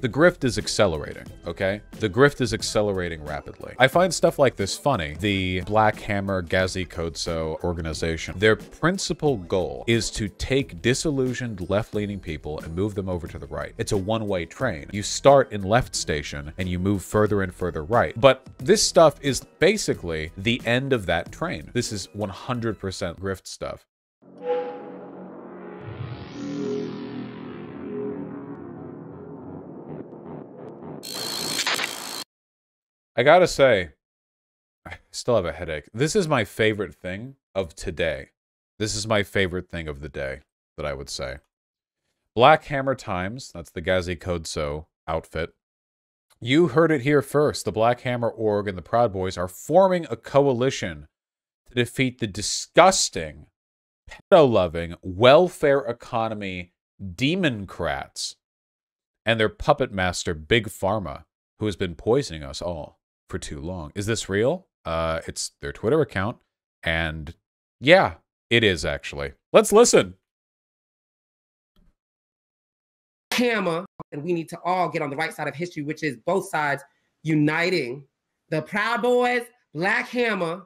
The grift is accelerating, okay? The grift is accelerating rapidly. I find stuff like this funny. The Black Hammer Gazi Kodzo organization, their principal goal is to take disillusioned left-leaning people and move them over to the right. It's a one-way train. You start in left station and you move further and further right. But this stuff is basically the end of that train. This is 100% grift stuff. I gotta say, I still have a headache. This is my favorite thing of today. This is my favorite thing of the day that I would say. Black Hammer Times, that's the Gazi Kodzo outfit. You heard it here first. The Black Hammer Org and the Proud Boys are forming a coalition to defeat the disgusting, pedo-loving, welfare economy democrats and their puppet master, Big Pharma, who has been poisoning us all for too long. Is this real? Uh, it's their Twitter account. And yeah, it is actually. Let's listen. Hammer, and we need to all get on the right side of history, which is both sides uniting the Proud Boys, Black Hammer,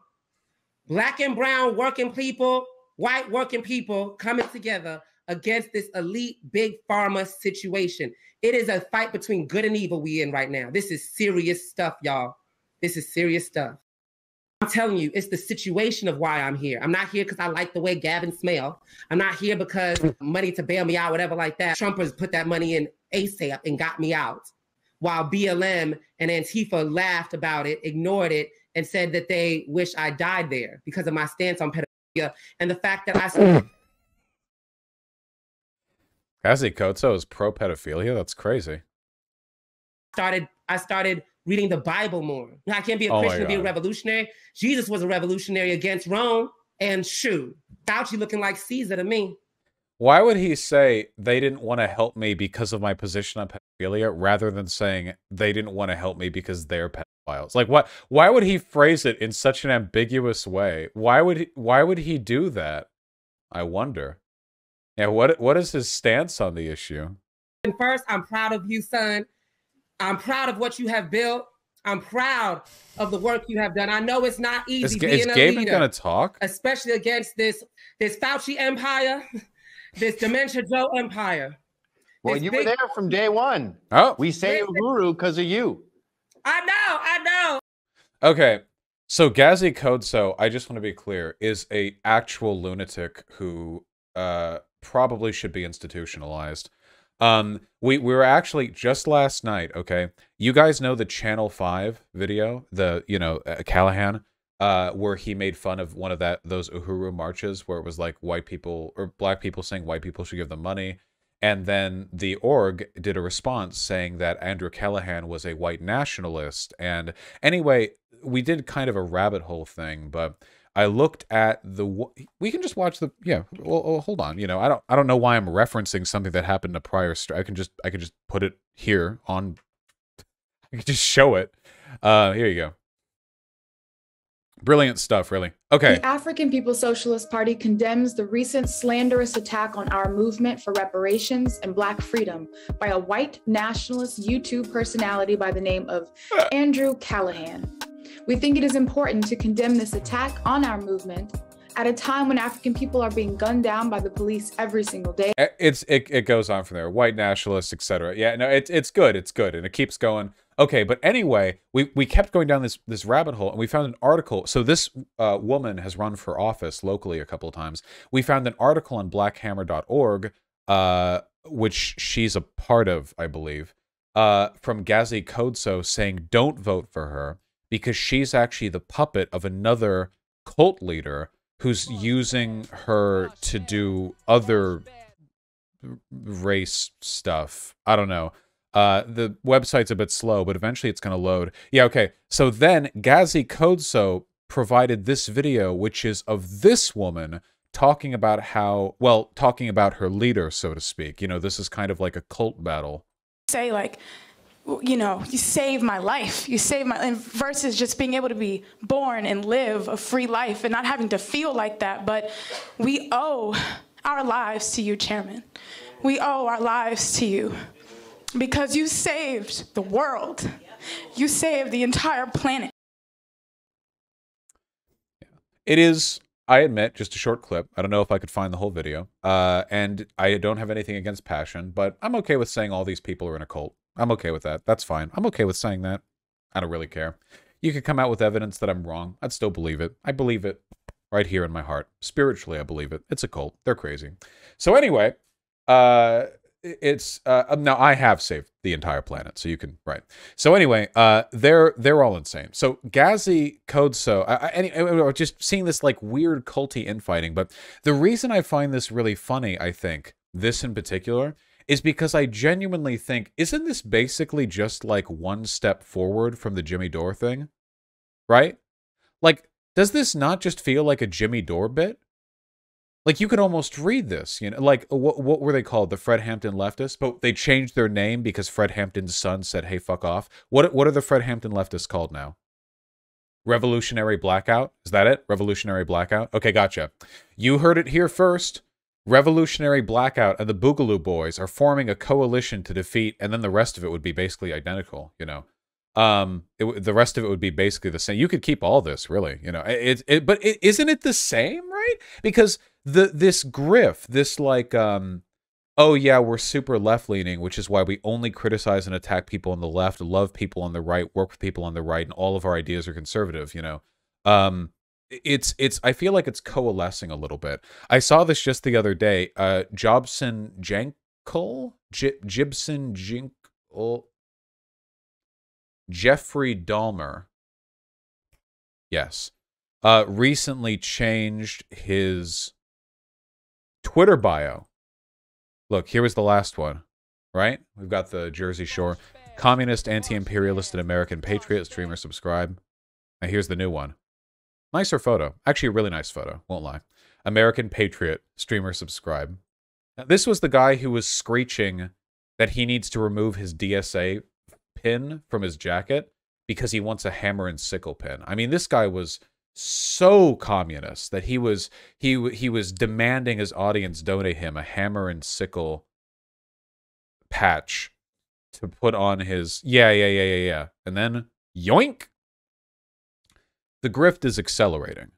black and brown working people, white working people coming together against this elite big pharma situation. It is a fight between good and evil we in right now. This is serious stuff, y'all. This is serious stuff. I'm telling you, it's the situation of why I'm here. I'm not here because I like the way Gavin smell. I'm not here because money to bail me out, whatever like that. Trumpers put that money in ASAP and got me out. While BLM and Antifa laughed about it, ignored it, and said that they wish I died there because of my stance on pedophilia and the fact that I Gazi mm. Kodzo is pro pedophilia. That's crazy. Started I started reading the Bible more. I can't be a oh Christian and be a revolutionary. Jesus was a revolutionary against Rome. And shoot, Fauci looking like Caesar to me. Why would he say they didn't want to help me because of my position on pedophilia rather than saying they didn't want to help me because they're pedophiles? Like what why would he phrase it in such an ambiguous way? Why would he why would he do that? I wonder. Yeah, what what is his stance on the issue? And first, I'm proud of you, son. I'm proud of what you have built. I'm proud of the work you have done. I know it's not easy is, being is a Gaben gonna talk, especially against this this Fauci empire, this Dementia Joe empire. Well, you big... were there from day one. Oh, we say Uhuru because of you. I know, I know. Okay, so Gazi Kodzo, I just want to be clear, is a actual lunatic who uh probably should be institutionalized. Um, we, we were actually just last night, okay? You guys know the Channel 5 video, the, you know, uh, Callaghan, uh, where he made fun of one of that those Uhuru marches where it was like white people or black people saying white people should give them money. And then the org did a response saying that Andrew Callaghan was a white nationalist. And anyway, we did kind of a rabbit hole thing, but I looked at the. We can just watch the. Yeah. Well, well, hold on. You know, I don't. I don't know why I'm referencing something that happened in a prior. I can just. I can just put it here on. I can just show it. Uh, here you go. Brilliant stuff, really. Okay. The African People's Socialist Party condemns the recent slanderous attack on our movement for reparations and Black freedom by a white nationalist YouTube personality by the name of Andrew Callaghan. We think it is important to condemn this attack on our movement at a time when African people are being gunned down by the police every single day. Eh, it's it, it goes on from there. White nationalists, etc. Yeah, no, it's it's good. It's good, and it keeps going. Okay, but anyway, we we kept going down this this rabbit hole, and we found an article. So this uh, woman has run for office locally a couple of times. We found an article on BlackHammer.org, uh, which she's a part of, I believe, uh, from Gazi Kodzo saying, "Don't vote for her." Because she's actually the puppet of another cult leader who's using her to do other race stuff. I don't know. Uh, the website's a bit slow, but eventually it's going to load. Yeah, okay. So then Gazi Kodzo provided this video, which is of this woman talking about how, well, talking about her leader, so to speak. You know, this is kind of like a cult battle. Say, like, you know, you save my life. You save my life versus just being able to be born and live a free life and not having to feel like that. But we owe our lives to you, Chairman. We owe our lives to you. because you saved the world. You saved the entire planet. It is, I admit, just a short clip. I don't know if I could find the whole video. Uh, and I don't have anything against passion, but I'm okay with saying all these people are in a cult. I'm okay with that. That's fine. I'm okay with saying that. I don't really care. You could come out with evidence that I'm wrong. I'd still believe it. I believe it right here in my heart. Spiritually, I believe it. It's a cult. They're crazy. So anyway, uh, it's uh, um, now I have saved the entire planet, so you can right. So anyway, uh, they're they're all insane. So Gazi Kodzo, I, I, just seeing this like weird culty infighting. But the reason I find this really funny, I think this in particular, is because I genuinely think isn't this basically just like one step forward from the Jimmy Dore thing, right? Like, does this not just feel like a Jimmy Dore bit? Like you could almost read this, you know, like uh, what what were they called? The Fred Hampton leftists, but they changed their name because Fred Hampton's son said, "Hey, fuck off." What what are the Fred Hampton leftists called now? Revolutionary Blackout? Is that it? Revolutionary Blackout? Okay, gotcha. You heard it here first. Revolutionary Blackout and the Boogaloo Boys are forming a coalition to defeat, and then the rest of it would be basically identical, you know. Um, it, the rest of it would be basically the same. You could keep all this, really, you know. It, it but is isn't it the same, right? Because the this grift, this like um oh yeah, we're super left leaning, which is why we only criticize and attack people on the left, love people on the right, work with people on the right, and all of our ideas are conservative, you know. Um it's it's I feel like it's coalescing a little bit. I saw this just the other day. Uh Jobson Jenkel? J- Gibson Jinkle Jeffrey Dahmer. Yes. Uh recently changed his Twitter bio. Look, here was the last one, right? We've got the Jersey Shore. Communist, anti-imperialist, and American patriot. Streamer subscribe. Now here's the new one. Nicer photo. Actually, a really nice photo. Won't lie. American patriot. Streamer subscribe. Now, this was the guy who was screeching that he needs to remove his DSA pin from his jacket because he wants a hammer and sickle pin. I mean, this guy was so communist that he was he he was demanding his audience donate him a hammer and sickle patch to put on his yeah yeah yeah yeah yeah and then yoink the grift is accelerating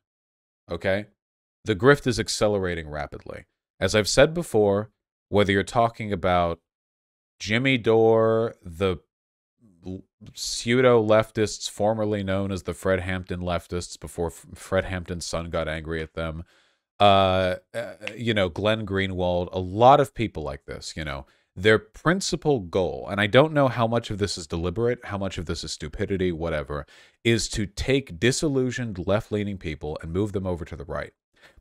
okay the grift is accelerating rapidly as i've said before whether you're talking about jimmy dore the pseudo leftists, formerly known as the Fred Hampton leftists, before Fred Hampton's son got angry at them. Uh, uh, you know, Glenn Greenwald, a lot of people like this, you know, their principal goal, and I don't know how much of this is deliberate, how much of this is stupidity, whatever, is to take disillusioned left leaning people and move them over to the right.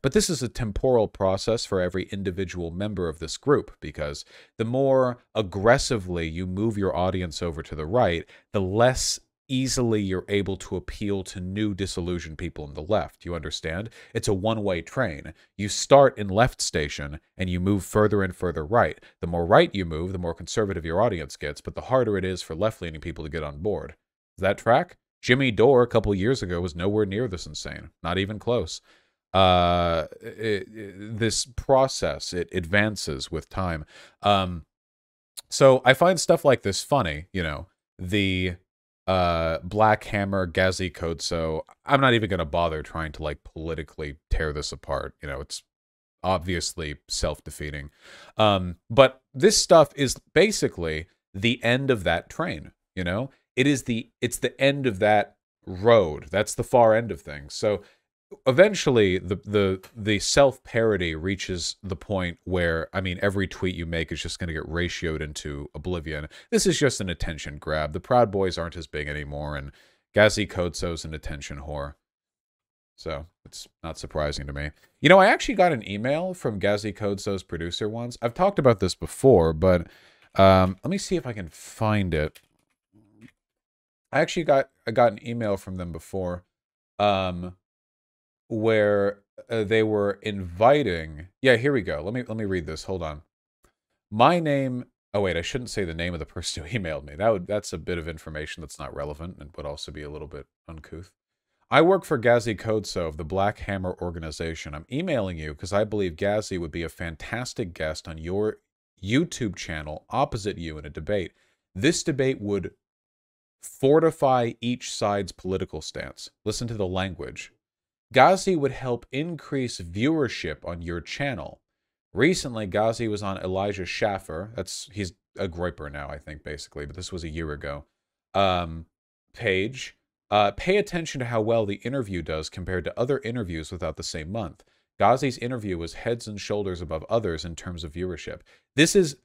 But this is a temporal process for every individual member of this group because the more aggressively you move your audience over to the right, the less easily you're able to appeal to new disillusioned people in the left. You understand? It's a one way train. You start in left station and you move further and further right. The more right you move, the more conservative your audience gets, but the harder it is for left leaning people to get on board. Does that track? Jimmy Dore a couple years ago was nowhere near this insane, not even close uh, it, it, this process it advances with time. Um, so I find stuff like this funny. You know, the uh Black Hammer Gazi Kodzo. I'm not even gonna bother trying to like politically tear this apart. You know, it's obviously self-defeating. Um, but this stuff is basically the end of that train. You know, it is the it's the end of that road. That's the far end of things. So eventually the the the self parody reaches the point where I mean every tweet you make is just going to get ratioed into oblivion. This is just an attention grab. The Proud Boys aren't as big anymore, and Gazi Kodzo's an attention whore. So it's not surprising to me. You know, I actually got an email from Gazi Kodzo's producer once. I've talked about this before, but um, let me see if I can find it. I actually got I got an email from them before. Um, where uh, they were inviting yeah here we go let me let me read this hold on my name oh wait i shouldn't say the name of the person who emailed me that would that's a bit of information that's not relevant and would also be a little bit uncouth i work for gazi kodzo of the black hammer organization i'm emailing you because i believe gazi would be a fantastic guest on your youtube channel opposite you in a debate This debate would fortify each side's political stance. Listen to the language. Gazi would help increase viewership on your channel. Recently, Gazi was on Elijah Schaffer. That's he's a Groyper now, I think, basically, but this was a year ago. Um, page. Uh, pay attention to how well the interview does compared to other interviews without the same month. Gazi's interview was heads and shoulders above others in terms of viewership. This is,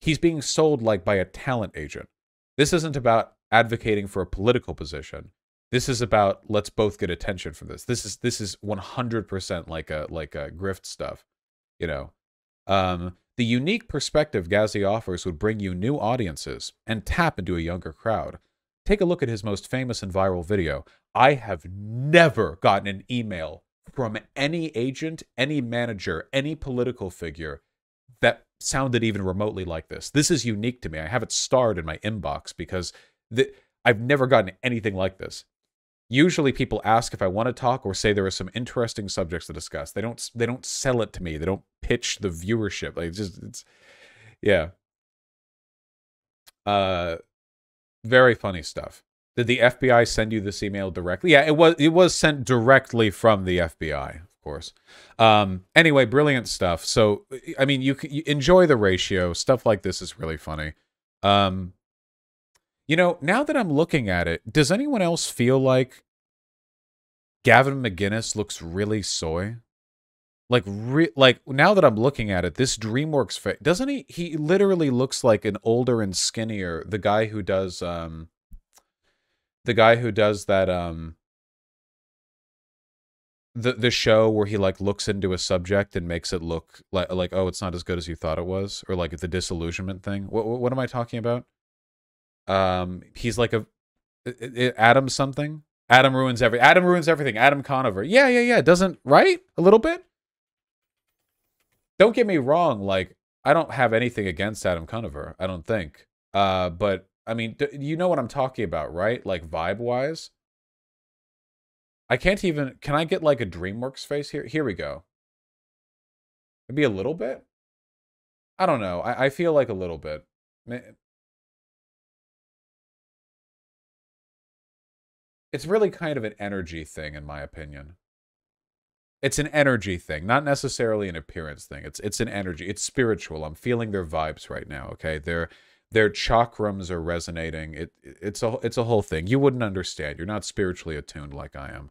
he's being sold like by a talent agent. This isn't about advocating for a political position. This is about let's both get attention from this. This is this is 100% like a like a grift stuff, you know. Um, the unique perspective Gazi offers would bring you new audiences and tap into a younger crowd. Take a look at his most famous and viral video. I have never gotten an email from any agent, any manager, any political figure that sounded even remotely like this. This is unique to me. I have it starred in my inbox because the, I've never gotten anything like this. Usually people ask if I want to talk or say there are some interesting subjects to discuss. They don't they don't sell it to me. They don't pitch the viewership. Like it's just it's yeah. Uh very funny stuff. Did the FBI send you this email directly? Yeah, it was it was sent directly from the FBI, of course. Um anyway, brilliant stuff. So I mean, you, you enjoy the ratio. Stuff like this is really funny. Um you know, now that I'm looking at it, does anyone else feel like Gavin McInnes looks really soy? Like, re- like now that I'm looking at it, this DreamWorks face doesn't he? He literally looks like an older and skinnier. The guy who does, um, the guy who does that, um, the the show where he like looks into a subject and makes it look like like oh, it's not as good as you thought it was, or like the disillusionment thing. What, what am I talking about? Um, he's like a Adam something. Adam ruins every. Adam ruins everything. Adam Conover. Yeah, yeah, yeah. Doesn't right a little bit. Don't get me wrong. Like I don't have anything against Adam Conover. I don't think. Uh, but I mean, you know what I'm talking about, right? Like vibe wise. I can't even. Can I get like a DreamWorks face here? Here we go. Maybe a little bit. I don't know. I, I feel like a little bit. It's really kind of an energy thing, in my opinion. It's an energy thing, not necessarily an appearance thing. It's it's an energy. It's spiritual. I'm feeling their vibes right now. Okay, their their chakrams are resonating. It it's a it's a whole thing. You wouldn't understand. You're not spiritually attuned like I am.